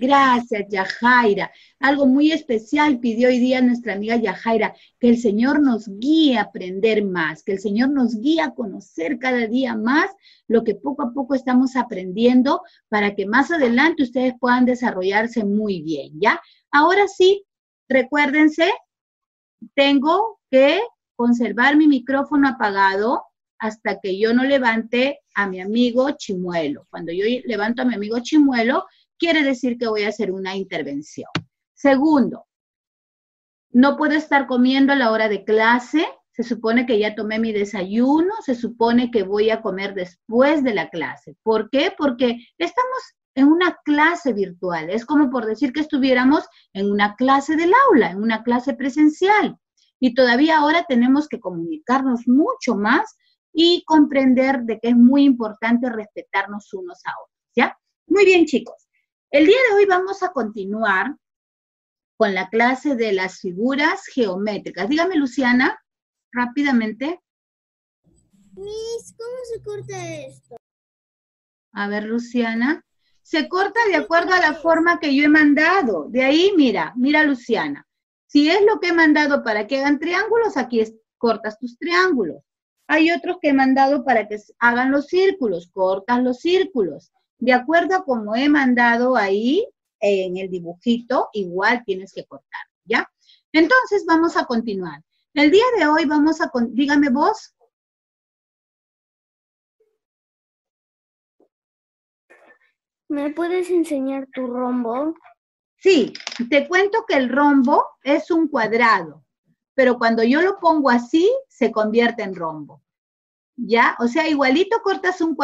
Gracias, Yajaira. Algo muy especial pidió hoy día nuestra amiga Yajaira, que el Señor nos guíe a aprender más, que el Señor nos guíe a conocer cada día más lo que poco a poco estamos aprendiendo para que más adelante ustedes puedan desarrollarse muy bien, ¿ya? Ahora sí, recuérdense, tengo que conservar mi micrófono apagado hasta que yo no levante a mi amigo Chimuelo. Cuando yo levanto a mi amigo Chimuelo, quiere decir que voy a hacer una intervención. Segundo, no puedo estar comiendo a la hora de clase. Se supone que ya tomé mi desayuno, se supone que voy a comer después de la clase. ¿Por qué? Porque estamos en una clase virtual. Es como por decir que estuviéramos en una clase del aula, en una clase presencial. Y todavía ahora tenemos que comunicarnos mucho más y comprender de que es muy importante respetarnos unos a otros, ¿ya? Muy bien, chicos. El día de hoy vamos a continuar con la clase de las figuras geométricas. Dígame, Luciana, rápidamente. Miss, ¿cómo se corta esto? A ver, Luciana. Se corta de acuerdo a la forma que yo he mandado. De ahí, mira, mira, Luciana. Si es lo que he mandado para que hagan triángulos, aquí cortas tus triángulos. Hay otros que he mandado para que hagan los círculos, cortas los círculos. De acuerdo a como he mandado ahí en el dibujito, igual tienes que cortar, ¿ya? Entonces vamos a continuar. El día de hoy vamos a, dígame vos. ¿Me puedes enseñar tu rombo? Sí, te cuento que el rombo es un cuadrado pero cuando yo lo pongo así, se convierte en rombo. ¿Ya? O sea, igualito cortas un,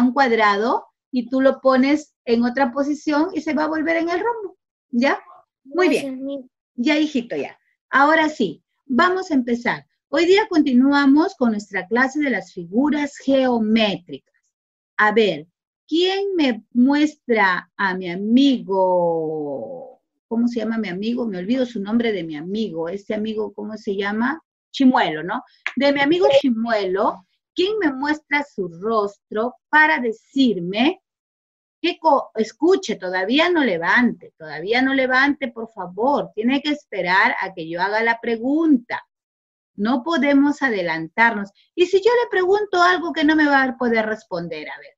un cuadrado y tú lo pones en otra posición y se va a volver en el rombo. ¿Ya? Muy bien. Ya, hijito, ya. Ahora sí, vamos a empezar. Hoy día continuamos con nuestra clase de las figuras geométricas. A ver, ¿quién me muestra a mi amigo ¿cómo se llama mi amigo? Me olvido su nombre de mi amigo. Este amigo, ¿cómo se llama? Chimuelo, ¿no? De mi amigo Chimuelo, ¿quién me muestra su rostro para decirme que escuche, todavía no levante, todavía no levante, por favor. Tiene que esperar a que yo haga la pregunta. No podemos adelantarnos. Y si yo le pregunto algo que no me va a poder responder, a ver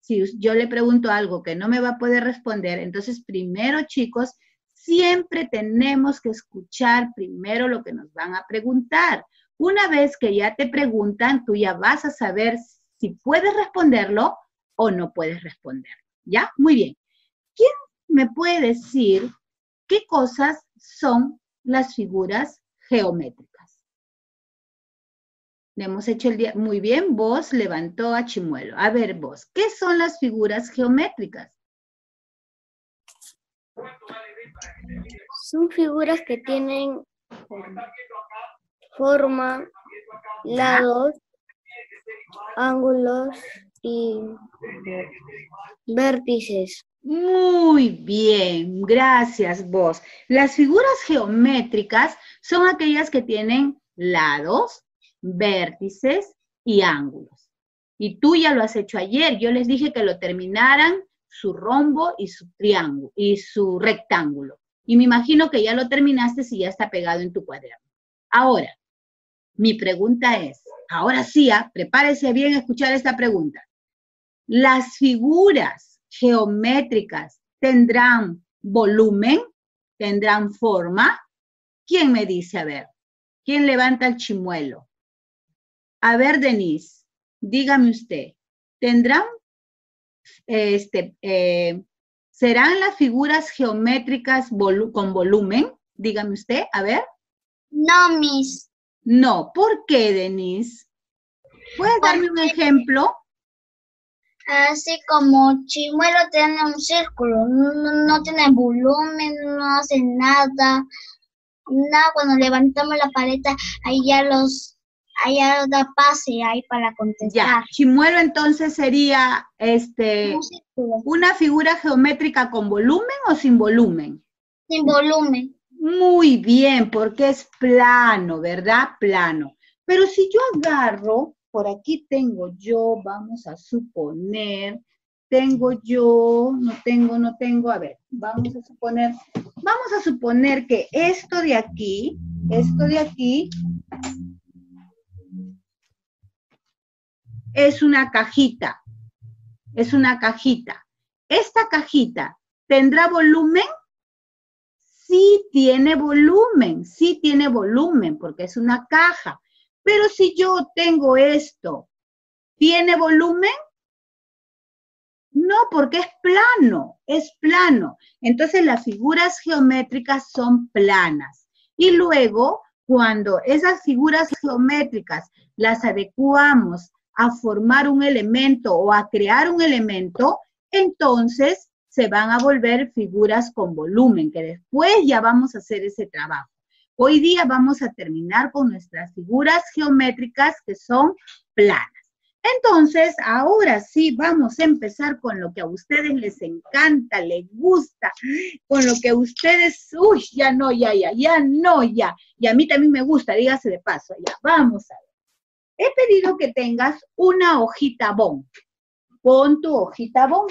si yo le pregunto algo que no me va a poder responder, entonces primero, chicos, siempre tenemos que escuchar primero lo que nos van a preguntar. Una vez que ya te preguntan, tú ya vas a saber si puedes responderlo o no puedes responder. ¿Ya? Muy bien. ¿Quién me puede decir qué cosas son las figuras geométricas? Le hemos hecho el día muy bien. Vos levantó a Chimuelo. A ver, vos, ¿qué son las figuras geométricas? Son figuras que tienen lados, ángulos y vértices. Muy bien, gracias vos. Las figuras geométricas son aquellas que tienen lados, vértices y ángulos. Y tú ya lo has hecho ayer. Yo les dije que lo terminaran su rombo y su triángulo y su rectángulo. Y me imagino que ya lo terminaste si ya está pegado en tu cuaderno. Ahora, mi pregunta es, ahora sí, ¿ah? prepárese bien a escuchar esta pregunta. ¿Las figuras geométricas tendrán volumen? ¿Tendrán forma? ¿Quién me dice? A ver, ¿quién levanta el chimuelo? A ver, Denise, dígame usted, ¿tendrán, este, eh, serán las figuras geométricas con volumen? Dígame usted, a ver. No, Miss. No, ¿por qué, Denise? ¿Puedes darme un ejemplo? Así como Chimuelo tiene un círculo, no, tiene volumen, no hace nada. Nada, cuando levantamos la paleta, ahí ya los hay da pase ahí para contestar. Ya, chimuelo entonces sería este una figura geométrica con volumen o sin volumen? Sin volumen. Muy bien, porque es plano, ¿verdad? Plano. Pero si yo agarro, por aquí tengo yo, vamos a suponer, tengo yo, no tengo, no tengo, a ver, vamos a suponer, vamos a suponer que esto de aquí, esto de aquí, es una cajita, es una cajita. Esta cajita tendrá volumen sí tiene volumen, sí tiene volumen, porque es una caja. Pero si yo tengo esto, ¿tiene volumen? No, porque es plano, es plano. Entonces las figuras geométricas son planas. Y luego, cuando esas figuras geométricas las adecuamos a formar un elemento o a crear un elemento, entonces se van a volver figuras con volumen, que después ya vamos a hacer ese trabajo. Hoy día vamos a terminar con nuestras figuras geométricas que son planas. Entonces, ahora sí vamos a empezar con lo que a ustedes les encanta, les gusta, con lo que ustedes, uy, ya no, ya, ya, ya no, ya. Y a mí también me gusta, dígase de paso, ya, vamos a ver. He pedido que tengas una hojita bon. Pon tu hojita bon.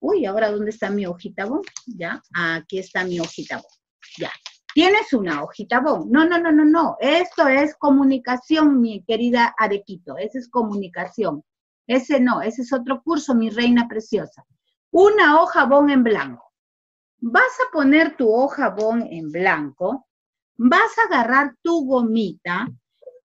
Uy, ahora ¿dónde está mi hojita bon? Ya, aquí está mi hojita bon. Ya. Tienes una hojita bon. No, no, no, no, no. Esto es comunicación, mi querida Arequito. Esa es comunicación. Ese no, ese es otro curso, mi reina preciosa. Una hoja bon en blanco. Vas a poner tu hoja bon en blanco. Vas a agarrar tu gomita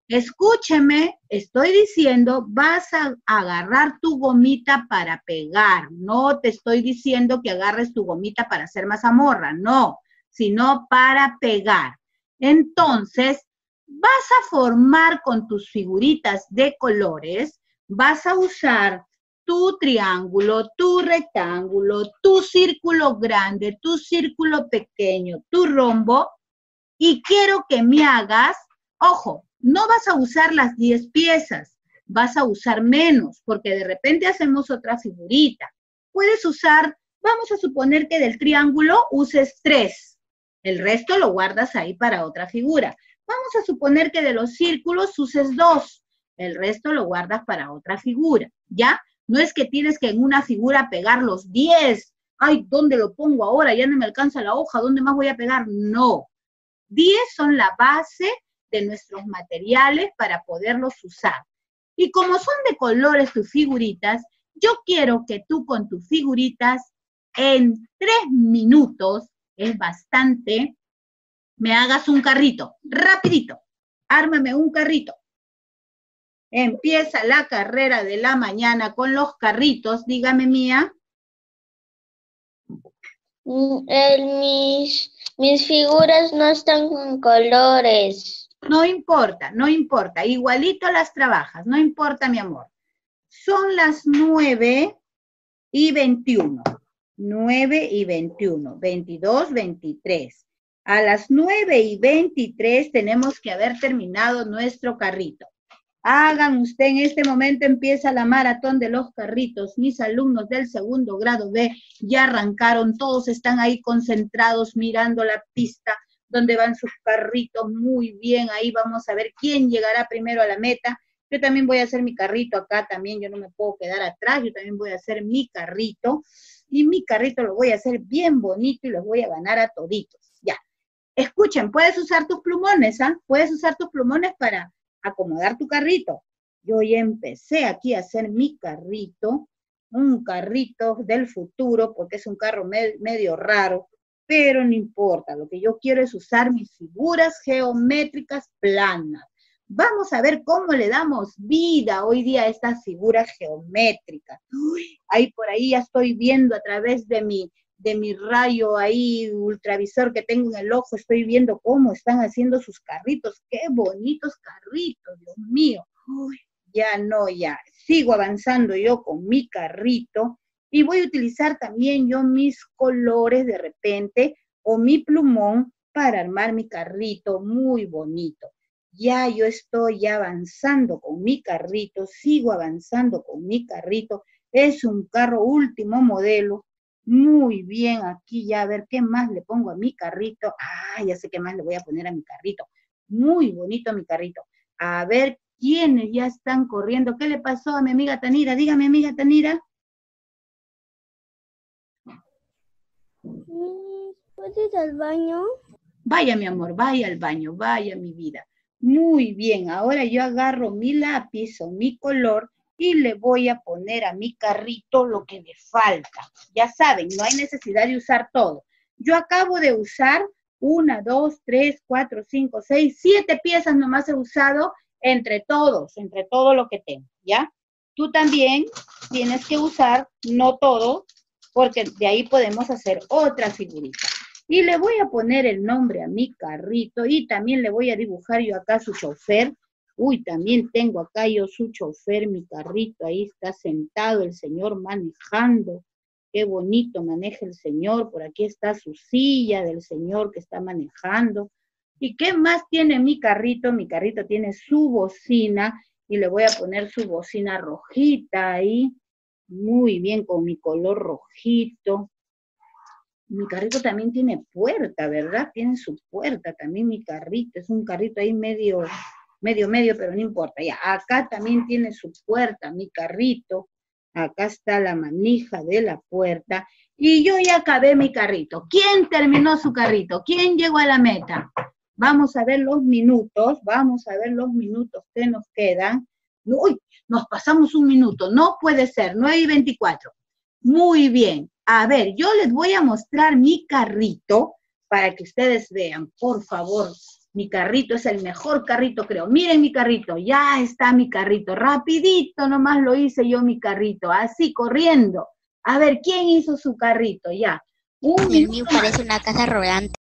Escúcheme, estoy diciendo, vas a agarrar tu gomita para pegar. No te estoy diciendo que agarres tu gomita para hacer mazamorra, no, sino para pegar. Entonces, vas a formar con tus figuritas de colores, vas a usar tu triángulo, tu rectángulo, tu círculo grande, tu círculo pequeño, tu rombo, y quiero que me hagas, ojo, no vas a usar las 10 piezas, vas a usar menos, porque de repente hacemos otra figurita. Puedes usar, vamos a suponer que del triángulo uses 3, el resto lo guardas ahí para otra figura. Vamos a suponer que de los círculos uses 2, el resto lo guardas para otra figura, ¿ya? No es que tienes que en una figura pegar los 10. Ay, ¿dónde lo pongo ahora? Ya no me alcanza la hoja, ¿dónde más voy a pegar? No. 10 son la base de nuestros materiales para poderlos usar. Y como son de colores tus figuritas, yo quiero que tú con tus figuritas en tres minutos, es bastante, me hagas un carrito, rapidito, ármame un carrito. Empieza la carrera de la mañana con los carritos, dígame mía. Mm, mis, mis figuras no están con colores. No importa, no importa, igualito las trabajas, no importa, mi amor. Son las nueve y veintiuno. Nueve y veintiuno, veintidós, veintitrés. A las nueve y veintitrés tenemos que haber terminado nuestro carrito. Hagan usted en este momento empieza la maratón de los carritos. Mis alumnos del segundo grado B ya arrancaron, todos están ahí concentrados mirando la pista donde van sus carritos muy bien. Ahí vamos a ver quién llegará primero a la meta. Yo también voy a hacer mi carrito acá también, yo no me puedo quedar atrás, yo también voy a hacer mi carrito. Y mi carrito lo voy a hacer bien bonito y los voy a ganar a toditos. Ya. Escuchen, puedes usar tus plumones, ¿ah? Puedes usar tus plumones para acomodar tu carrito. Yo ya empecé aquí a hacer mi carrito, un carrito del futuro, porque es un carro medio raro, pero no importa, lo que yo quiero es usar mis figuras geométricas planas. Vamos a ver cómo le damos vida hoy día a estas figuras geométricas. ahí por ahí ya estoy viendo a través de mi, de mi rayo ahí ultravisor que tengo en el ojo, estoy viendo cómo están haciendo sus carritos. Qué bonitos carritos, Dios mío. ya no, ya. Sigo avanzando yo con mi carrito y voy a utilizar también yo mis colores de repente o mi plumón para armar mi carrito muy bonito. Ya yo estoy avanzando con mi carrito, sigo avanzando con mi carrito. Es un carro último modelo. Muy bien, aquí ya a ver qué más le pongo a mi carrito. Ah, ya sé qué más le voy a poner a mi carrito. Muy bonito mi carrito. A ver quiénes ya están corriendo. ¿Qué le pasó a mi amiga Tanira? Dígame, amiga Tanira. ¿Puedes ir al baño? Vaya, mi amor, vaya al baño, vaya, mi vida. Muy bien, ahora yo agarro mi lápiz o mi color y le voy a poner a mi carrito lo que me falta. Ya saben, no hay necesidad de usar todo. Yo acabo de usar una, dos, tres, cuatro, cinco, seis, siete piezas nomás he usado entre todos, entre todo lo que tengo, ¿ya? Tú también tienes que usar, no todo, porque de ahí podemos hacer otra figurita. Y le voy a poner el nombre a mi carrito y también le voy a dibujar yo acá su chofer. Uy, también tengo acá yo su chofer, mi carrito, ahí está sentado el señor manejando. Qué bonito maneja el señor, por aquí está su silla del señor que está manejando. ¿Y qué más tiene mi carrito? Mi carrito tiene su bocina y le voy a poner su bocina rojita ahí. Muy bien, con mi color rojito. Mi carrito también tiene puerta, ¿verdad? Tiene su puerta también mi carrito. Es un carrito ahí medio, medio, medio, pero no importa. Ya, acá también tiene su puerta, mi carrito. Acá está la manija de la puerta. Y yo ya acabé mi carrito. ¿Quién terminó su carrito? ¿Quién llegó a la meta? Vamos a ver los minutos, vamos a ver los minutos que nos quedan. Uy, nos pasamos un minuto, no puede ser, 9 y 24. Muy bien, a ver, yo les voy a mostrar mi carrito para que ustedes vean, por favor. Mi carrito es el mejor carrito, creo. Miren mi carrito, ya está mi carrito. Rapidito nomás lo hice yo mi carrito, así corriendo. A ver, ¿quién hizo su carrito? Ya. Un el mío parece una casa rodante.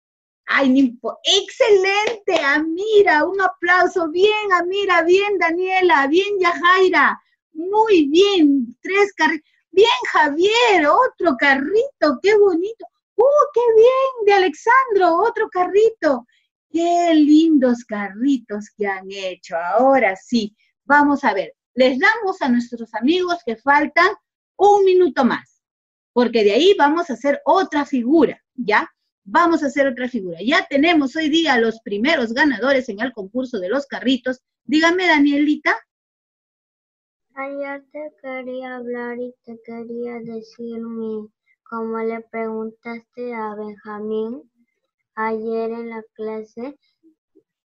Ay, excelente, Amira, un aplauso. Bien, Amira, bien, Daniela, bien, Yajaira. Muy bien, tres carritos. Bien, Javier, otro carrito, qué bonito. ¡Uh, qué bien! De Alexandro, otro carrito. Qué lindos carritos que han hecho. Ahora sí, vamos a ver. Les damos a nuestros amigos que faltan un minuto más, porque de ahí vamos a hacer otra figura, ¿ya? Vamos a hacer otra figura. Ya tenemos hoy día los primeros ganadores en el concurso de los carritos. Dígame, Danielita. Ayer te quería hablar y te quería decir como le preguntaste a Benjamín ayer en la clase,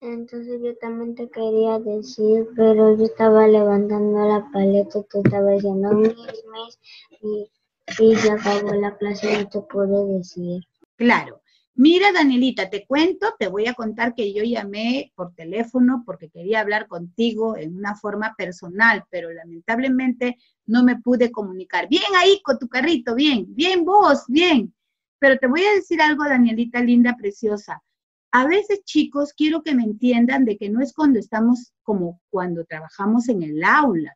entonces yo también te quería decir, pero yo estaba levantando la paleta y tú estabas diciendo mis, mis, y, ya acabó la clase y no te pude decir. Claro, Mira, Danielita, te cuento, te voy a contar que yo llamé por teléfono porque quería hablar contigo en una forma personal, pero lamentablemente no me pude comunicar. Bien ahí con tu carrito, bien, bien vos, bien. Pero te voy a decir algo, Danielita, linda, preciosa. A veces, chicos, quiero que me entiendan de que no es cuando estamos como cuando trabajamos en el aula.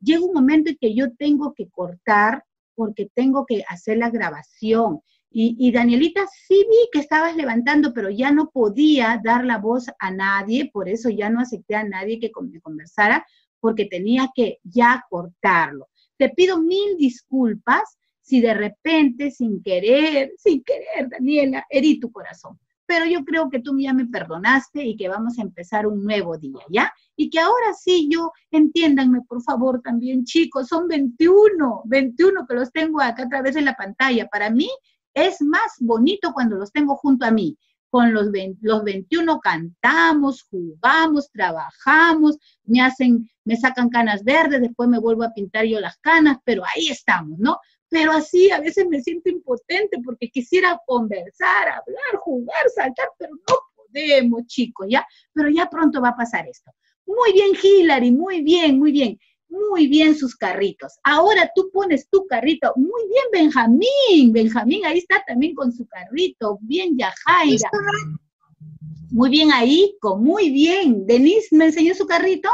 Llega un momento en que yo tengo que cortar porque tengo que hacer la grabación y, Danielita, sí vi que estabas levantando, pero ya no podía dar la voz a nadie, por eso ya no acepté a nadie que me conversara, porque tenía que ya cortarlo. Te pido mil disculpas si de repente, sin querer, sin querer, Daniela, herí tu corazón. Pero yo creo que tú ya me perdonaste y que vamos a empezar un nuevo día, ¿ya? Y que ahora sí yo, entiéndanme por favor también, chicos, son 21, 21 que los tengo acá a través de la pantalla. Para mí es más bonito cuando los tengo junto a mí. Con los, los 21 cantamos, jugamos, trabajamos, me hacen, me sacan canas verdes, después me vuelvo a pintar yo las canas, pero ahí estamos, ¿no? Pero así a veces me siento impotente porque quisiera conversar, hablar, jugar, saltar, pero no podemos, chicos, ¿ya? Pero ya pronto va a pasar esto. Muy bien, Hillary, muy bien, muy bien muy bien sus carritos. Ahora tú pones tu carrito. Muy bien, Benjamín. Benjamín ahí está también con su carrito. Bien, Yajaira. Muy bien ahí, muy bien. Denise me enseñó su carrito.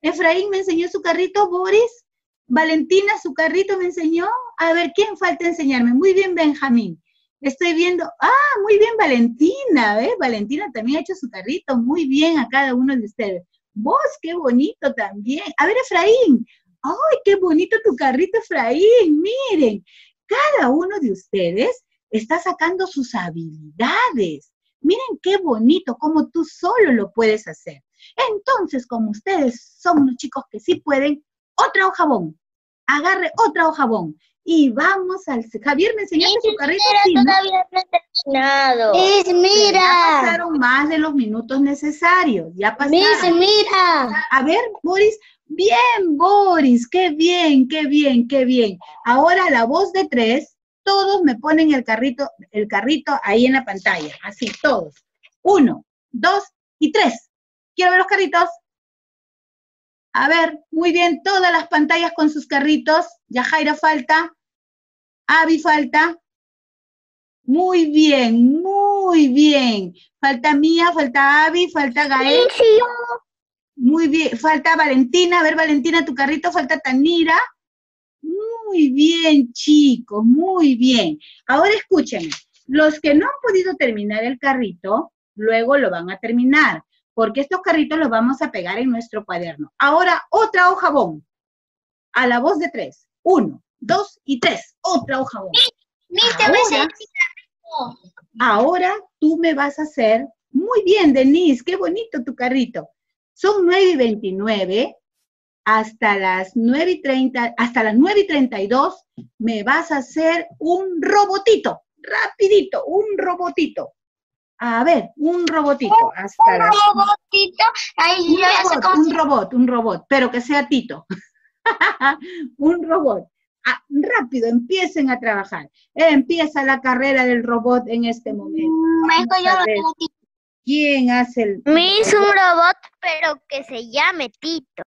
Efraín me enseñó su carrito. Boris. Valentina su carrito me enseñó. A ver, ¿quién falta enseñarme? Muy bien, Benjamín. Estoy viendo, ah, muy bien, Valentina, ¿ves? Valentina también ha hecho su carrito, muy bien a cada uno de ustedes. Vos, qué bonito también. A ver, Efraín. ¡Ay, qué bonito tu carrito, Efraín! Miren, cada uno de ustedes está sacando sus habilidades. Miren qué bonito, como tú solo lo puedes hacer. Entonces, como ustedes son unos chicos que sí pueden, otra hoja jabón. Agarre otra hoja jabón y vamos al... Javier, ¿me enseñaste su carrito? Mira, todavía no he terminado. Miss, Ya mira. pasaron más de los minutos necesarios, ya pasaron. Miss, mira. A ver, Boris, bien, Boris, qué bien, qué bien, qué bien. Ahora la voz de tres, todos me ponen el carrito, el carrito ahí en la pantalla, así, todos. Uno, dos y tres. Quiero ver los carritos. A ver, muy bien, todas las pantallas con sus carritos. Yajaira falta. Avi falta. Muy bien, muy bien. Falta Mía, falta Avi, falta Gael. Muy bien, falta Valentina. A ver, Valentina, tu carrito, falta Tanira. Muy bien, chicos, muy bien. Ahora escúchenme. Los que no han podido terminar el carrito, luego lo van a terminar, porque estos carritos los vamos a pegar en nuestro cuaderno. Ahora, otra hoja bon. A la voz de tres. Uno, dos y tres. Otra hoja hacer Ahora- Ahora tú me vas a hacer, muy bien, Denise, qué bonito tu carrito. Son 9 y 29, hasta las 9 y 30, hasta las 9 y 32 me vas a hacer un robotito, rapidito, un robotito. A ver, un robotito, hasta las... robotito. Ahí Un yo robot, un robot, un robot, pero que sea Tito. un robot. Ah, rápido, empiecen a trabajar. Empieza la carrera del robot en este momento. Mejor Vamos yo. ¿Quién hace el Miss, un robot, pero que se llame Tito.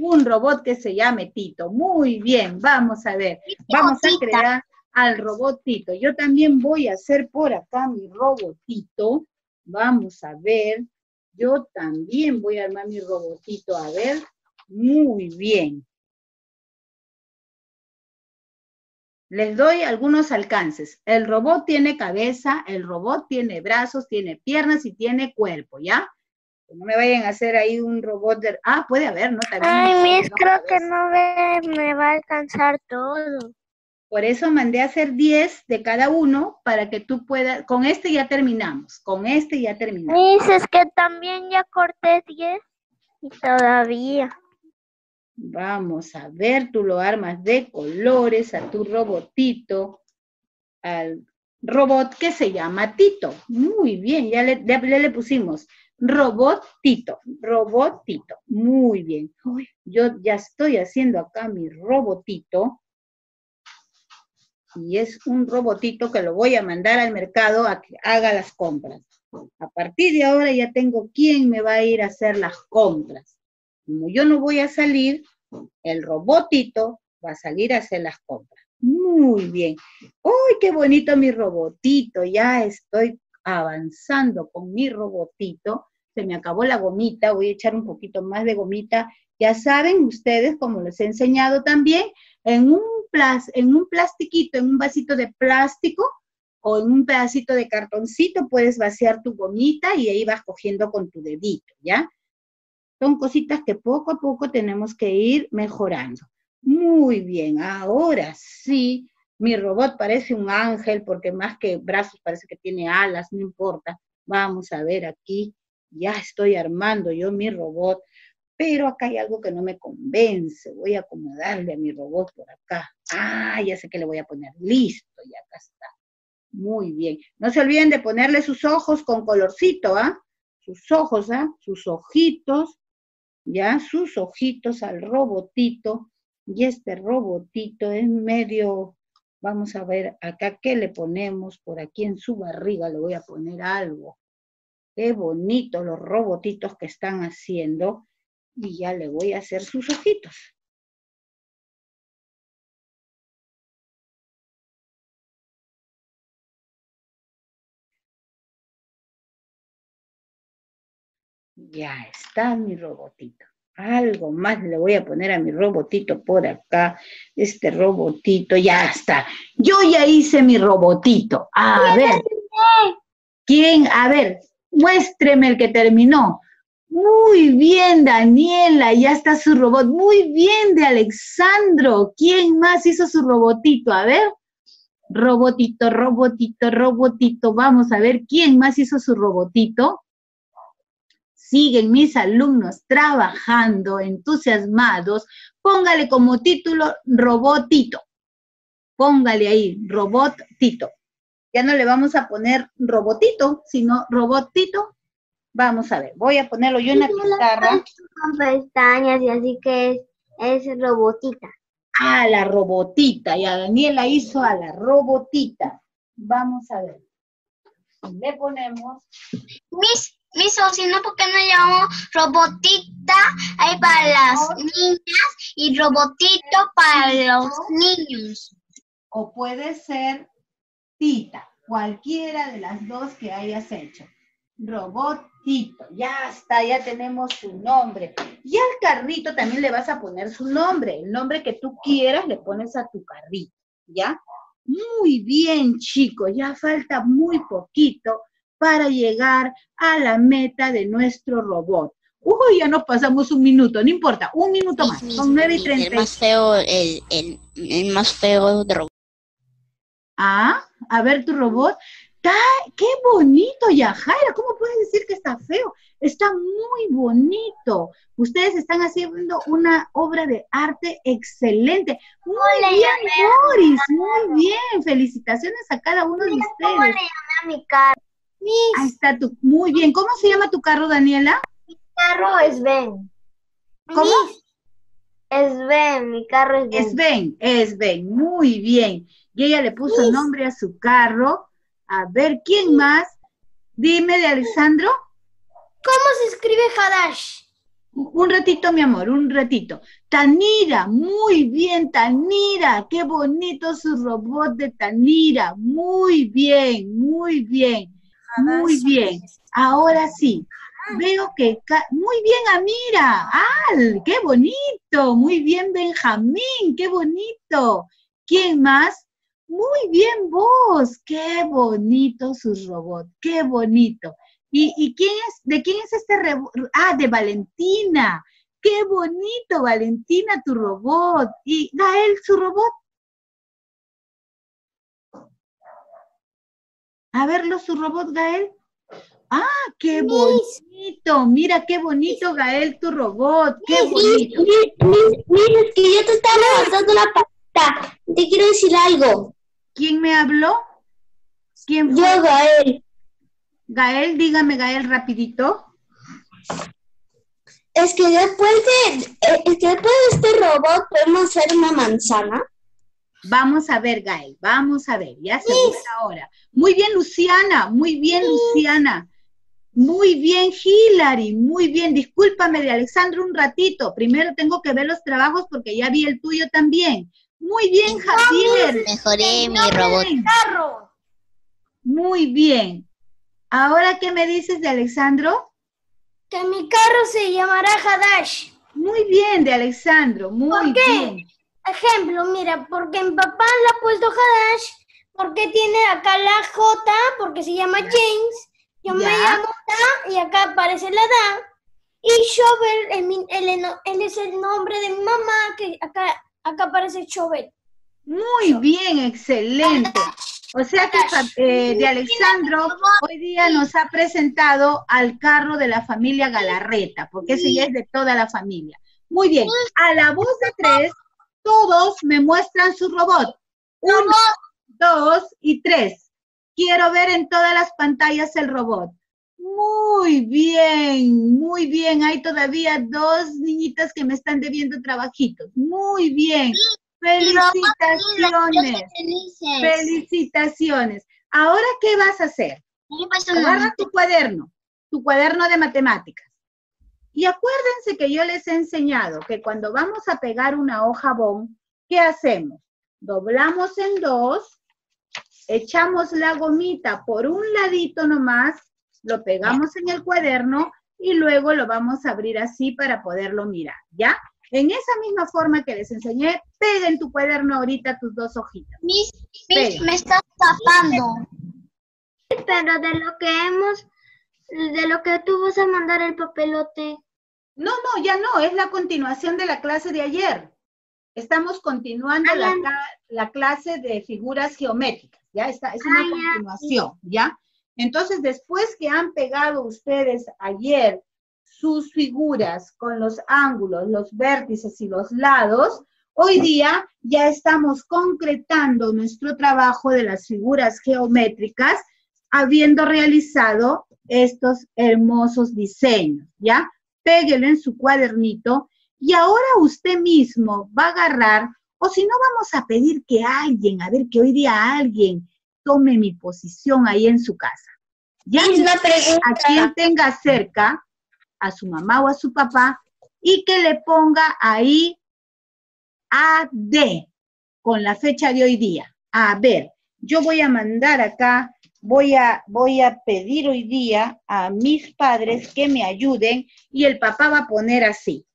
un robot que se llame Tito? Muy bien, vamos a ver. Vamos a crear al robot Tito. Yo también voy a hacer por acá mi robotito. Vamos a ver. Yo también voy a armar mi robotito. A ver. Muy bien. Les doy algunos alcances. El robot tiene cabeza, el robot tiene brazos, tiene piernas y tiene cuerpo, ¿ya? Que No me vayan a hacer ahí un robot de... Ah, puede haber, ¿no? También Ay, robot creo que no me, me va a alcanzar todo. Por eso mandé a hacer 10 de cada uno para que tú puedas... Con este ya terminamos, con este ya terminamos. Miss, es que también ya corté 10 y todavía. Vamos a ver, tú lo armas de colores a tu robotito, al robot que se llama Tito. Muy bien, ya le, ya le- le pusimos robot Tito, robot Tito. Muy bien. Uy, yo ya estoy haciendo acá mi robotito. Y es un robotito que lo voy a mandar al mercado a que haga las compras. A partir de ahora ya tengo quién me va a ir a hacer las compras. Como yo no voy a salir, el robotito va a salir a hacer las compras. Muy bien. ¡Uy, qué bonito mi robotito! Ya estoy avanzando con mi robotito. Se me acabó la gomita, voy a echar un poquito más de gomita. Ya saben ustedes, como les he enseñado también, en un, en un plastiquito, en un vasito de plástico o en un pedacito de cartoncito, puedes vaciar tu gomita y ahí vas cogiendo con tu dedito, ¿ya? Son cositas que poco a poco tenemos que ir mejorando. Muy bien, ahora sí, mi robot parece un ángel porque más que brazos parece que tiene alas, no importa. Vamos a ver aquí, ya estoy armando yo mi robot, pero acá hay algo que no me convence. Voy a acomodarle a mi robot por acá. Ah, ya sé que le voy a poner. Listo, ya acá está. Muy bien. No se olviden de ponerle sus ojos con colorcito, ¿ah? Sus ojos, ¿ah? Sus ojitos, ya, sus ojitos al robotito. Y este robotito es medio, vamos a ver acá qué le ponemos, por aquí en su barriga le voy a poner algo. Qué bonito los robotitos que están haciendo. Y ya le voy a hacer sus ojitos. Ya está mi robotito. Algo más le voy a poner a mi robotito por acá. Este robotito, ya está. Yo ya hice mi robotito. A ver. ¿Quién? A ver, muéstreme el que terminó. Muy bien, Daniela, ya está su robot. Muy bien, de Alexandro. ¿Quién más hizo su robotito? A ver. Robotito, robotito, robotito. Vamos a ver quién más hizo su robotito. Siguen mis alumnos trabajando, entusiasmados. Póngale como título Robotito. Póngale ahí, robot Tito. Ya no le vamos a poner robotito, sino robotito. Vamos a ver, voy a ponerlo yo en la pizarra. Con pestañas y así que es, es robotita. a la robotita. Y a Daniela hizo a la robotita. Vamos a ver. Le ponemos. Mis, mis, o si no, ¿por qué no llamo robotita ahí para las niñas y robotito para los niños? O puede ser Tita. Cualquiera de las dos que hayas hecho. Robotito. Ya está, ya tenemos su nombre. Y al carrito también le vas a poner su nombre. El nombre que tú quieras le pones a tu carrito. ¿Ya? Muy bien, chicos, ya falta muy poquito para llegar a la meta de nuestro robot. Uy, ya nos pasamos un minuto, no importa, un minuto más. Son 9 y El 30. más feo, el, el, el más feo de robot. Ah, a ver tu robot. ¡Ta- ¡Qué bonito, Yajaira! ¿Cómo puedes decir que está feo? Está muy bonito. Ustedes están haciendo una obra de arte excelente. Muy Hola, bien. Boris, muy bien. Felicitaciones a cada uno de ¿Cómo le ustedes. llamé a mi carro? Ahí está tu, muy bien. ¿Cómo se llama tu carro, Daniela? carro es Ben. ¿Cómo? Es Ben, mi carro es Ben. Es Ben, es Ben, muy bien. Y ella le puso nombre a su carro. A ver, ¿quién más? Dime de Alessandro. ¿Cómo se escribe Hadash? Un ratito, mi amor, un ratito. Tanira, muy bien, Tanira. Qué bonito su robot de Tanira. Muy bien, muy bien, muy bien. Ahora sí, veo que... Muy bien, Amira. ¡Al! ¡Qué bonito! Muy bien, Benjamín. ¡Qué bonito! ¿Quién más? Muy bien, vos. ¡Qué bonito su robot! ¡Qué bonito! ¿Y, y quién es, de quién es este rebo- Ah, de Valentina. Qué bonito, Valentina, tu robot. ¿Y Gael, su robot? A verlo, su robot, Gael. Ah, qué bonito. Mira, qué bonito, Gael, tu robot. Qué bonito. Mira, es que yo te estaba levantando la pata. Te quiero decir algo. ¿Quién me habló? ¿Quién Yo, fue? Gael, Gael, dígame, Gael, rapidito. es que después de, eh, es que después de este robot podemos hacer una manzana. Vamos a ver, Gael, vamos a ver, ya se ve ahora. Muy bien, Luciana, muy bien, Luciana. Muy bien, Hilary, muy bien. Discúlpame de Alexandro un ratito. Primero tengo que ver los trabajos porque ya vi el tuyo también. Muy bien, Javier. Mejoré mi robot. Bien, Carro. Muy bien. Ahora, ¿qué me dices de Alexandro? Que mi carro se llamará Hadash. Muy bien, de Alexandro, muy ¿Por qué? bien. Ejemplo, mira, porque mi papá le ha puesto Hadash, porque tiene acá la J, porque se llama James, yo me llamo Da, y acá aparece la Da, y Shovel, el eno- él es el nombre de mi mamá, que acá, acá aparece Shovel. Muy bien, excelente. O sea que eh, de Alexandro hoy día nos ha presentado al carro de la familia Galarreta, porque ese ya es de toda la familia. Muy bien. A la voz de tres, todos me muestran su robot. Uno, dos y tres. Quiero ver en todas las pantallas el robot. Muy bien, muy bien. Hay todavía dos niñitas que me están debiendo trabajitos. Muy bien. Felicitaciones. Felicitaciones. Ahora, ¿qué vas a hacer? Agarra tu cuaderno, tu cuaderno de matemáticas. Y acuérdense que yo les he enseñado que cuando vamos a pegar una hoja bond, ¿qué hacemos? Doblamos en dos, echamos la gomita por un ladito nomás, lo pegamos en el cuaderno y luego lo vamos a abrir así para poderlo mirar, ¿ya? En esa misma forma que les enseñé, pega en tu cuaderno ahorita tus dos hojitas. Miss, Miss, me estás tapando. Pero de lo que hemos, de lo que tú vas a mandar el papelote. No, no, ya no, es la continuación de la clase de ayer. Estamos continuando la, la clase de figuras geométricas, ¿ya? Está, es una continuación, ¿ya? Entonces, después que han pegado ustedes ayer sus figuras con los ángulos, los vértices y los lados, Hoy día ya estamos concretando nuestro trabajo de las figuras geométricas, habiendo realizado estos hermosos diseños, ¿ya? Péguelo en su cuadernito y ahora usted mismo va a agarrar, o si no vamos a pedir que alguien, a ver que hoy día alguien tome mi posición ahí en su casa. Ya a quien tenga cerca, a su mamá o a su papá, y que le ponga ahí AD con la fecha de hoy día. A ver, yo voy a mandar acá, voy a, voy a pedir hoy día a mis padres que me ayuden y el papá va a poner así.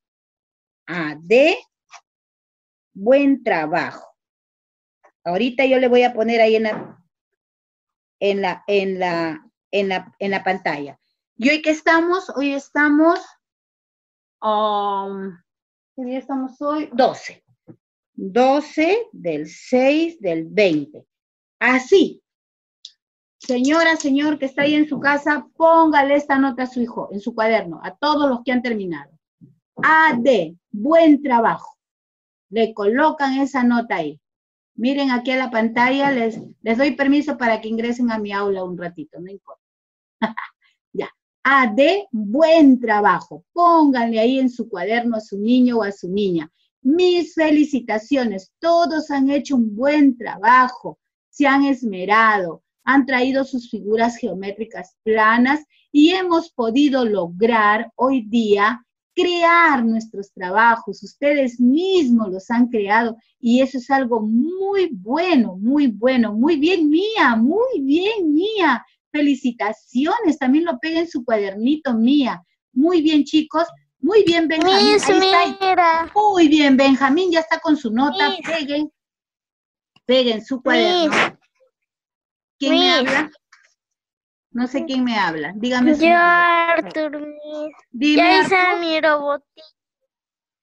AD, buen trabajo. Ahorita yo le voy a poner ahí en la, en la, en la, en la, en la pantalla. ¿Y hoy qué estamos? Hoy estamos, um, ¿qué día estamos hoy? 12. 12 del 6 del 20. Así. Señora, señor que está ahí en su casa, póngale esta nota a su hijo en su cuaderno, a todos los que han terminado. AD, buen trabajo. Le colocan esa nota ahí. Miren aquí a la pantalla, les, les doy permiso para que ingresen a mi aula un ratito, no importa. ya. A de buen trabajo. Pónganle ahí en su cuaderno a su niño o a su niña. Mis felicitaciones. Todos han hecho un buen trabajo. Se han esmerado. Han traído sus figuras geométricas planas y hemos podido lograr hoy día crear nuestros trabajos. Ustedes mismos los han creado y eso es algo muy bueno, muy bueno. Muy bien, Mía, muy bien, Mía. Felicitaciones, también lo peguen en su cuadernito, Mía. Muy bien, chicos. Muy bien, Benjamín. Muy bien, Benjamín ya está con su nota. Peguen. Peguen su cuaderno. ¿Quién me habla? No sé quién me habla. Dígame. Yo, Artur. Dime, ya hice mi robotito.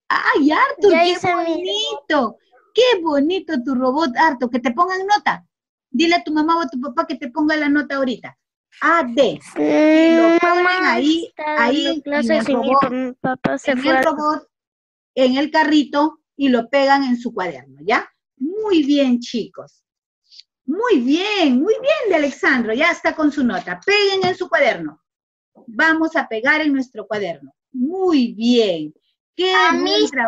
Ay, Artur, qué bonito. Qué bonito tu robot, Artur. Que te pongan nota. Dile a tu mamá o a tu papá que te ponga la nota ahorita. A, D. y lo ponen ahí, ahí en el, robot, papá se en el robot, en el carrito y lo pegan en su cuaderno, ¿ya? Muy bien, chicos. Muy bien, muy bien de Alexandro, ya está con su nota. Peguen en su cuaderno. Vamos a pegar en nuestro cuaderno. Muy bien. Qué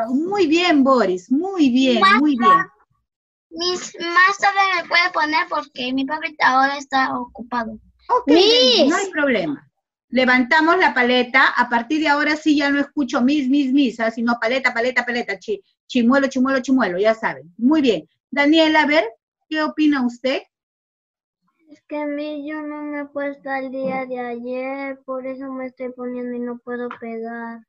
Muy bien, Boris. Muy bien, muy bien. Mis, más tarde me puede poner porque mi papita ahora está ocupado. Ok, no hay problema. Levantamos la paleta. A partir de ahora sí ya no escucho mis, mis, mis, ¿ah? sino paleta, paleta, paleta, chimuelo, chimuelo, chimuelo, ya saben. Muy bien. Daniela, a ver, ¿qué opina usted? Es que a mí yo no me he puesto al día de ayer, por eso me estoy poniendo y no puedo pegar.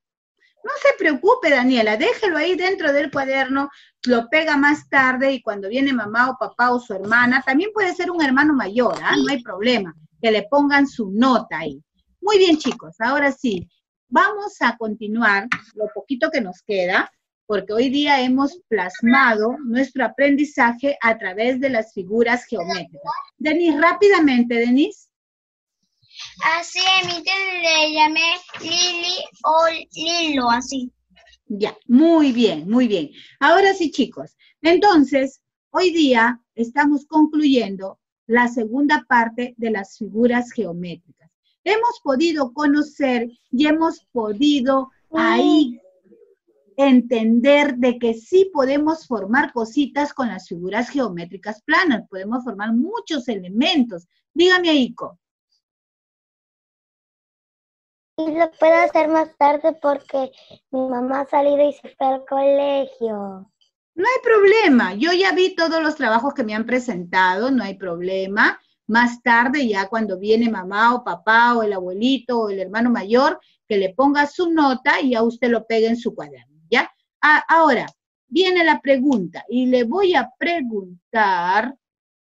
No se preocupe, Daniela, déjelo ahí dentro del cuaderno, lo pega más tarde y cuando viene mamá o papá o su hermana, también puede ser un hermano mayor, ¿ah? no hay problema, que le pongan su nota ahí. Muy bien, chicos, ahora sí, vamos a continuar lo poquito que nos queda, porque hoy día hemos plasmado nuestro aprendizaje a través de las figuras geométricas. Denis, rápidamente, Denis. Así emite le llamé Lili o Lilo, así. Ya, muy bien, muy bien. Ahora sí, chicos. Entonces, hoy día estamos concluyendo la segunda parte de las figuras geométricas. Hemos podido conocer y hemos podido ahí entender de que sí podemos formar cositas con las figuras geométricas planas, podemos formar muchos elementos. Dígame, Ico. Y lo puedo hacer más tarde porque mi mamá ha salido y se fue al colegio. No hay problema. Yo ya vi todos los trabajos que me han presentado, no hay problema. Más tarde, ya cuando viene mamá o papá o el abuelito o el hermano mayor, que le ponga su nota y ya usted lo pegue en su cuaderno, ¿ya? ahora, viene la pregunta y le voy a preguntar,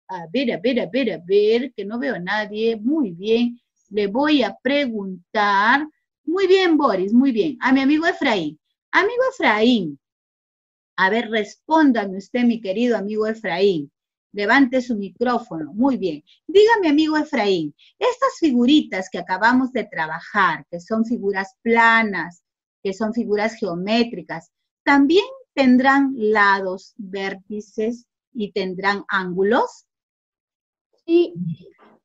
a ver, a ver, a ver, a ver, que no veo a nadie, muy bien le voy a preguntar, muy bien, Boris, muy bien, a mi amigo Efraín. Amigo Efraín, a ver, respóndame usted, mi querido amigo Efraín. Levante su micrófono. Muy bien. Dígame, amigo Efraín, estas figuritas que acabamos de trabajar, que son figuras planas, que son figuras geométricas, ¿también tendrán lados, vértices y tendrán ángulos. Sí.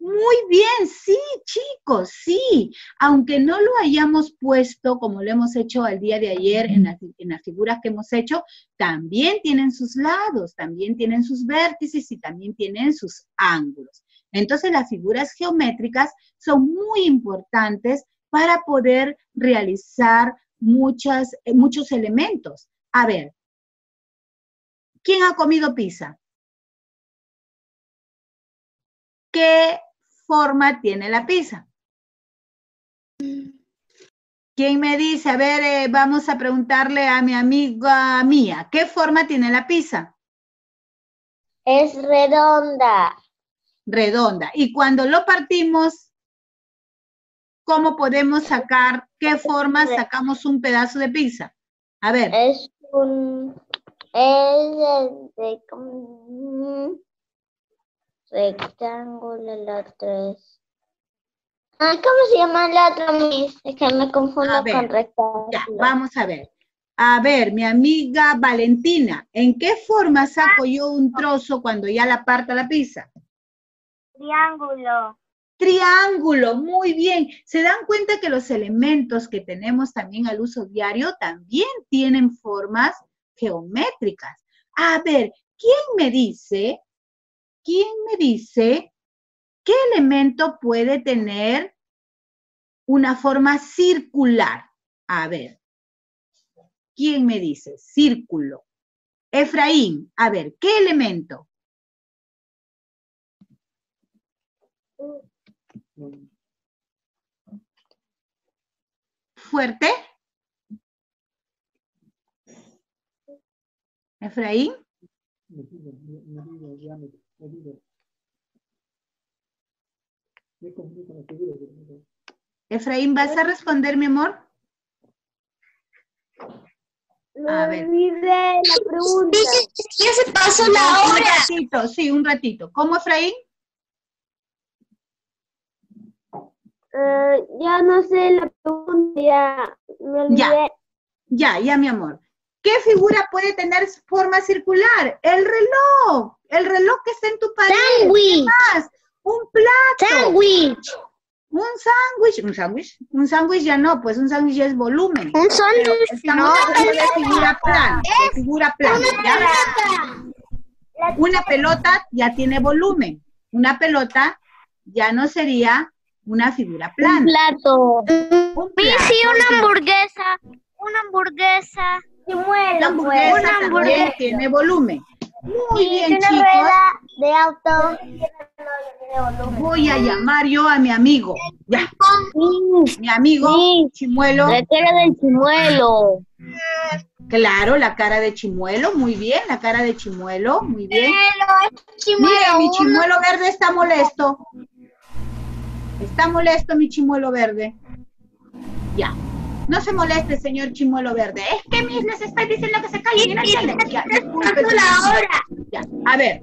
Muy bien, sí, chicos, sí. Aunque no lo hayamos puesto como lo hemos hecho al día de ayer en las, en las figuras que hemos hecho, también tienen sus lados, también tienen sus vértices y también tienen sus ángulos. Entonces las figuras geométricas son muy importantes para poder realizar muchas, eh, muchos elementos. A ver, ¿quién ha comido pizza? ¿Qué forma tiene la pizza? ¿Quién me dice? A ver, eh, vamos a preguntarle a mi amiga mía, ¿qué forma tiene la pizza? Es redonda. Redonda. Y cuando lo partimos, ¿cómo podemos sacar, qué forma sacamos un pedazo de pizza? A ver, Es un... Es de, de como- rectángulo, otro es... Ah, ¿cómo se llama el otro, Miss? Es que me confundo ver, con rectángulo. ya, vamos a ver. A ver, mi amiga Valentina, ¿en qué forma saco yo un trozo cuando ya la parta la pizza? Triángulo. Triángulo, muy bien. ¿Se dan cuenta que los elementos que tenemos también al uso diario también tienen formas geométricas? A ver, ¿quién me dice, quién me dice qué elemento puede tener una forma circular? A ver, ¿quién me dice? Círculo. Efraín, a ver, ¿qué elemento? Fuerte. Efraín. Efraín, ¿vas a responder, mi amor? A ver. olvidé la pregunta. Ya se pasó Un la hora. ratito, sí, un ratito. ¿Cómo, Efraín? Eh, ya no sé la pregunta, ya me olvidé. Ya. Ya, ya, mi amor. ¿Qué figura puede tener forma circular? El reloj. El reloj que está en tu pared. Sándwich. más? Un plato. Sándwich. Un sándwich. ¿Un sándwich? Un sándwich ya no, pues un sándwich ya es volumen. Un sándwich. Hablando de figura plana. De figura plana. Una pelota ya tiene volumen. Una pelota ya no sería una figura plana. plato. Un plato, Sí, una hamburguesa. Una hamburguesa. La hamburguesa Una también hamburguesa. tiene volumen. Muy bien, una chicos. rueda de auto. Voy a llamar yo a mi amigo. Ya, mi amigo Sí. Chimuelo. La cara del chimuelo. Claro, la cara de Chimuelo. Muy bien, la cara de Chimuelo. Muy bien. Mire, mi chimuelo verde está molesto. Está molesto mi chimuelo verde. Ya. No se moleste, señor chimuelo verde. Es que mis les estoy diciendo que se callen y no entienden. Ya, disculpe, señor. Ya. A ver,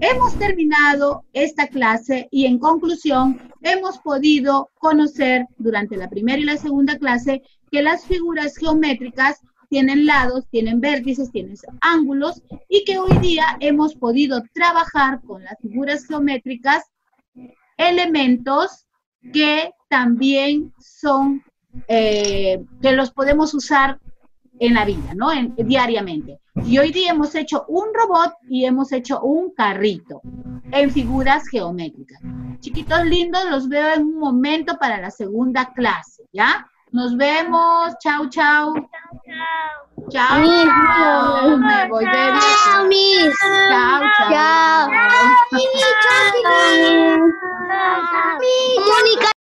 hemos terminado esta clase y en conclusión hemos podido conocer durante la primera y la segunda clase que las figuras geométricas tienen lados, tienen vértices, tienen ángulos y que hoy día hemos podido trabajar con las figuras geométricas elementos que también son, eh, que los podemos usar en la vida, ¿no? En- diariamente. Y hoy día hemos hecho un robot y hemos hecho un carrito en figuras geométricas. Chiquitos lindos, los veo en un momento para la segunda clase, ¿ya? Nos vemos, chau, chau. Chao, chao. Chao. Me voy de Chao, mis. Chao, chao. Chao. Chao. Chao. Chao.